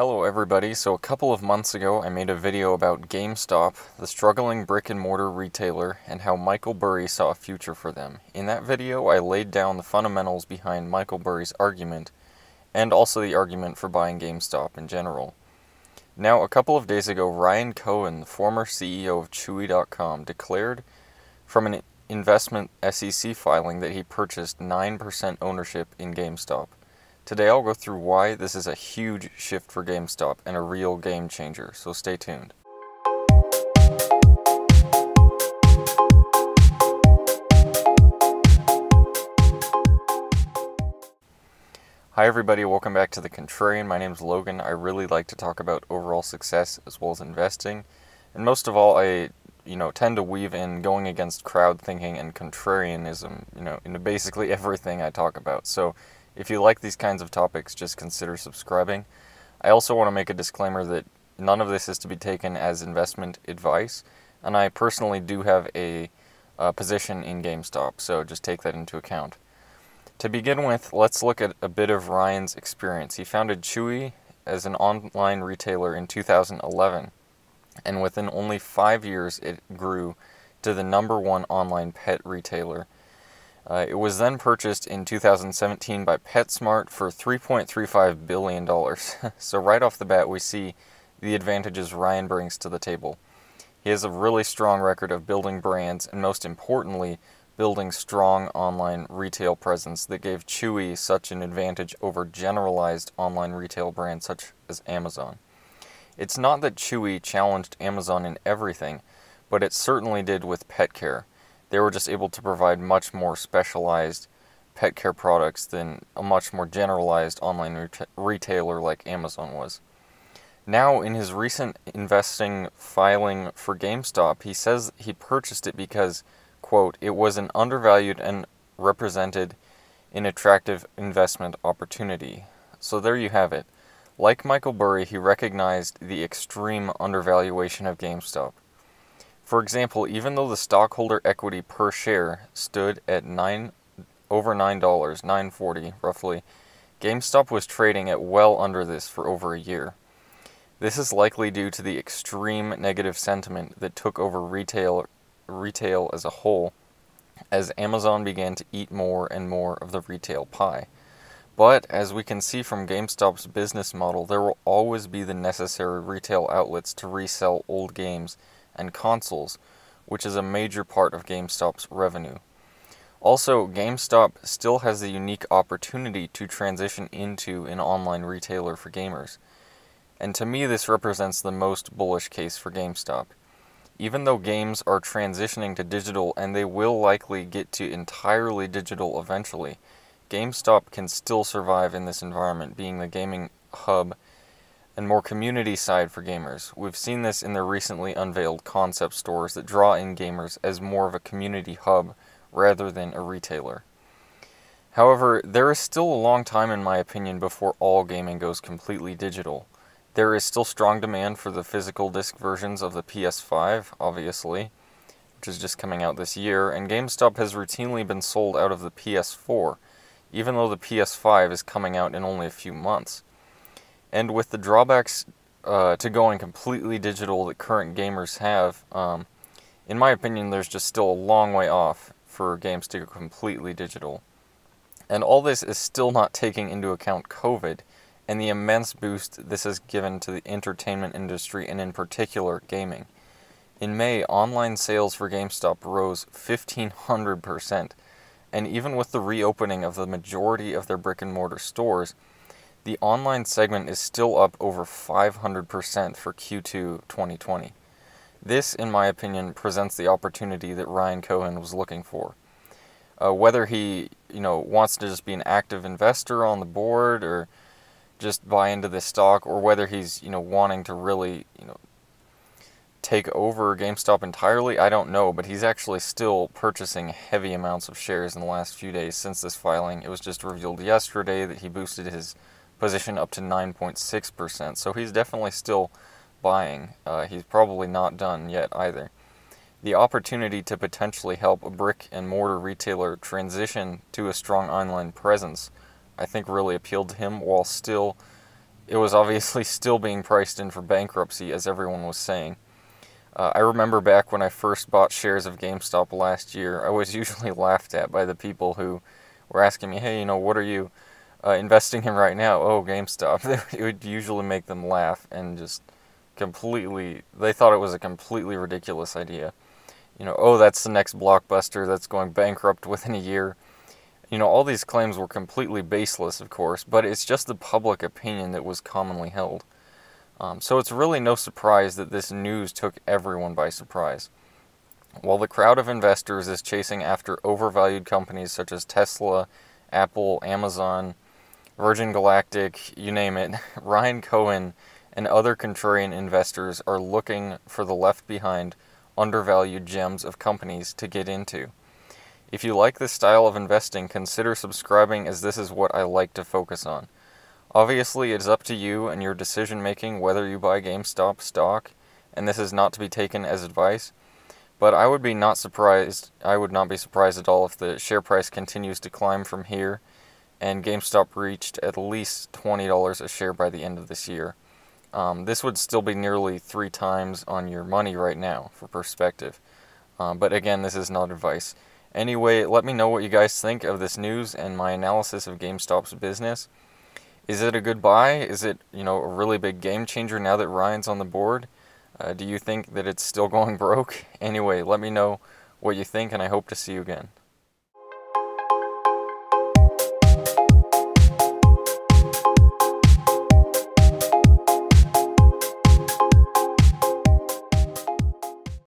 Hello everybody, so a couple of months ago I made a video about GameStop, the struggling brick and mortar retailer, and how Michael Burry saw a future for them. In that video I laid down the fundamentals behind Michael Burry's argument, and also the argument for buying GameStop in general. Now, a couple of days ago, Ryan Cohen, the former CEO of Chewy.com, declared from an investment SEC filing that he purchased 9% ownership in GameStop. Today I'll go through why this is a huge shift for GameStop and a real game changer, so stay tuned. Hi everybody, welcome back to The Contrarian. My name is Logan. I really like to talk about overall success as well as investing. And most of all, I you know, tend to weave in going against crowd thinking and contrarianism, you know, into basically everything I talk about. So if you like these kinds of topics, just consider subscribing. I also want to make a disclaimer that none of this is to be taken as investment advice, and I personally do have a, a position in GameStop, so just take that into account. To begin with, let's look at a bit of Ryan's experience. He founded Chewy as an online retailer in 2011, and within only five years, it grew to the number one online pet retailer uh, it was then purchased in 2017 by PetSmart for $3.35 billion. so, right off the bat, we see the advantages Ryan brings to the table. He has a really strong record of building brands and, most importantly, building strong online retail presence that gave Chewy such an advantage over generalized online retail brands such as Amazon. It's not that Chewy challenged Amazon in everything, but it certainly did with pet care they were just able to provide much more specialized pet care products than a much more generalized online ret- retailer like Amazon was. Now, in his recent investing filing for GameStop, he says he purchased it because, quote, it was an undervalued and represented an attractive investment opportunity. So there you have it. Like Michael Burry, he recognized the extreme undervaluation of GameStop. For example, even though the stockholder equity per share stood at nine over nine dollars, nine forty roughly, GameStop was trading at well under this for over a year. This is likely due to the extreme negative sentiment that took over retail retail as a whole as Amazon began to eat more and more of the retail pie. But as we can see from GameStop's business model, there will always be the necessary retail outlets to resell old games and consoles, which is a major part of GameStop's revenue. Also, GameStop still has the unique opportunity to transition into an online retailer for gamers. And to me, this represents the most bullish case for GameStop. Even though games are transitioning to digital and they will likely get to entirely digital eventually, GameStop can still survive in this environment, being the gaming hub and more community side for gamers. We've seen this in the recently unveiled concept stores that draw in gamers as more of a community hub rather than a retailer. However, there is still a long time, in my opinion, before all gaming goes completely digital. There is still strong demand for the physical disc versions of the PS5, obviously, which is just coming out this year, and GameStop has routinely been sold out of the PS4, even though the PS5 is coming out in only a few months. And with the drawbacks uh, to going completely digital that current gamers have, um, in my opinion, there's just still a long way off for games to go completely digital. And all this is still not taking into account COVID and the immense boost this has given to the entertainment industry and, in particular, gaming. In May, online sales for GameStop rose 1,500%, and even with the reopening of the majority of their brick and mortar stores, the online segment is still up over 500% for Q2 2020. This, in my opinion, presents the opportunity that Ryan Cohen was looking for. Uh, whether he, you know, wants to just be an active investor on the board or just buy into this stock, or whether he's, you know, wanting to really, you know, take over GameStop entirely, I don't know, but he's actually still purchasing heavy amounts of shares in the last few days since this filing. It was just revealed yesterday that he boosted his position up to 9.6%. So he's definitely still buying. Uh, he's probably not done yet either. The opportunity to potentially help a brick and mortar retailer transition to a strong online presence, I think, really appealed to him while still it was obviously still being priced in for bankruptcy, as everyone was saying. Uh, I remember back when I first bought shares of GameStop last year, I was usually laughed at by the people who were asking me, hey, you know, what are you uh, investing in right now? Oh, GameStop. it would usually make them laugh and just completely, they thought it was a completely ridiculous idea. You know, oh, that's the next blockbuster that's going bankrupt within a year. You know, all these claims were completely baseless, of course, but it's just the public opinion that was commonly held. Um, so it's really no surprise that this news took everyone by surprise. While the crowd of investors is chasing after overvalued companies such as Tesla, Apple, Amazon, Virgin Galactic, you name it, Ryan Cohen and other contrarian investors are looking for the left behind, undervalued gems of companies to get into. If you like this style of investing, consider subscribing as this is what I like to focus on. Obviously, it's up to you and your decision making whether you buy GameStop stock, and this is not to be taken as advice. But I would be not surprised, I would not be surprised at all if the share price continues to climb from here and GameStop reached at least $20 a share by the end of this year. Um, this would still be nearly three times on your money right now, for perspective. Um, but again, this is not advice. Anyway, let me know what you guys think of this news and my analysis of GameStop's business. Is it a good buy? Is it, you know, a really big game changer now that Ryan's on the board? Uh, do you think that it's still going broke? Anyway, let me know what you think, and I hope to see you again.